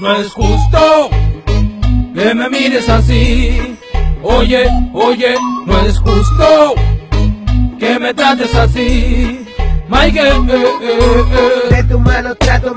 no es justo que me mires así. Oye, oye, no es justo que me trates así. Mike, eh, eh, eh, De tu mano trato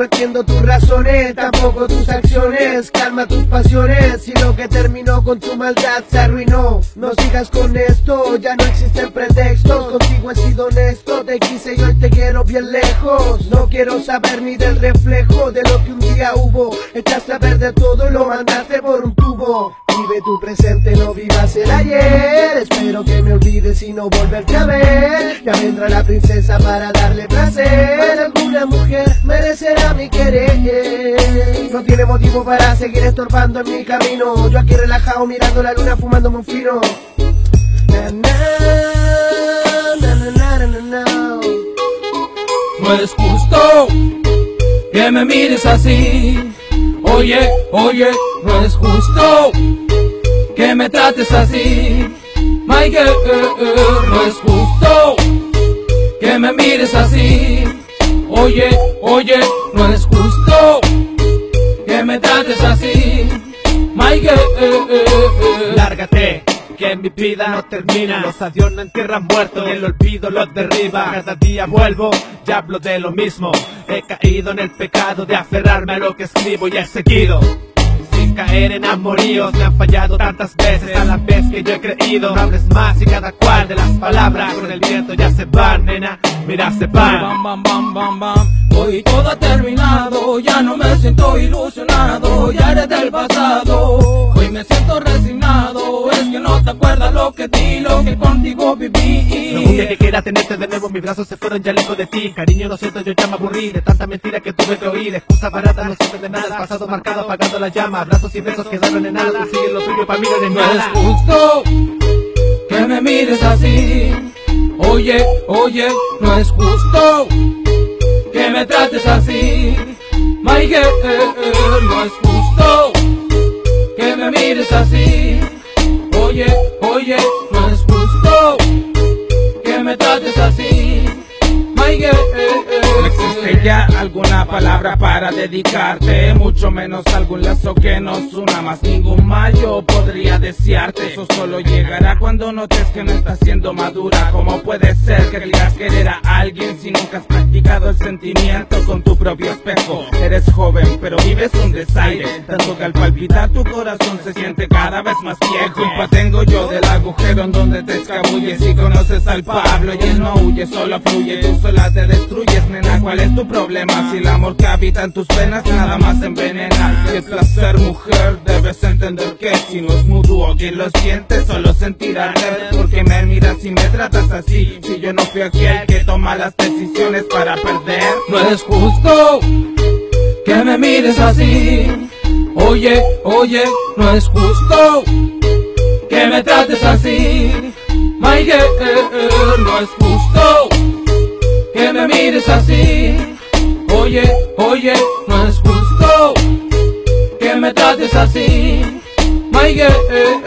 No entiendo tus razones, tampoco tus acciones. Calma tus pasiones Si lo que terminó con tu maldad se arruinó. No sigas con esto, ya no existen pretextos. Contigo he sido honesto, te quise y hoy te quiero bien lejos. No quiero saber ni del reflejo de lo que un día hubo. Echaste a perder todo y lo mandaste por un tubo. Vive tu presente, no vivas el ayer. Espero que me olvides y no volverte a ver. Ya vendrá la princesa para darle placer Alguna mujer merecerá mi querer No tiene motivo para seguir estorbando en mi camino Yo aquí relajado mirando la luna fumándome un fino no es justo que me mires así. Oye, oye, no es justo que me trates así. Mike, eh, eh, no es justo que me mires así. Oye, oye, no es justo que me trates así. Mike, eh, eh, eh. Lárgate, que mi vida no termina. Los adiós no entierran muertos, el olvido los derriba. Cada día vuelvo y hablo de lo mismo. He caído en el pecado de aferrarme a lo que escribo y he seguido. Caer en amoríos, me han fallado tantas veces a la vez que yo he creído. No hables más y cada cual de las palabras con el viento ya se van, nena. Mira, se van. Bam, bam, bam, bam, bam. Hoy todo ha terminado, ya no me siento ilusionado, ya eres del pasado. Hoy me siento no te acuerdas lo que di, lo que contigo Me gusta viví. que quiera tenerte de nuevo, mis brazos se fueron ya lejos de ti. Cariño, lo siento, yo ya me aburrí de tanta mentira que tuve que oír. Excusas baratas no sirven de nada, pasado marcado apagando la llama. Abrazos y besos quedaron en nada, sigue lo tuyo para mí no es No es nada. justo que me mires así. Oye, oye, no es justo que me trates así. Mike, eh, Oye, no es justo que me trates así. Ya alguna palabra para dedicarte, mucho menos algún lazo que nos una, más ningún mal yo podría desearte. Eso solo llegará cuando notes que no estás siendo madura. ¿Cómo puede ser que digas querer a alguien si nunca has practicado el sentimiento con tu propio espejo? Eres joven, pero vives un desaire, tanto que al palpitar tu corazón se siente cada vez más viejo. Culpa tengo yo del agujero en donde te escabulles y conoces al Pablo y él no huye, solo fluye, tú sola te destruyes, nena. ¿Cuál es tu problema? Si el amor que habita en tus venas nada más envenena. Y el placer, mujer, debes entender que si no es mutuo quien lo siente, solo sentirá arder. Porque me miras y me tratas así. Si yo no fui aquel que toma las decisiones para perder. No es justo que me mires así. Oye, oye, no es justo que me trates así. Eh, eh, no es justo que me mires así. Oye, oye, no es justo que me trates así. Eh, eh, eh.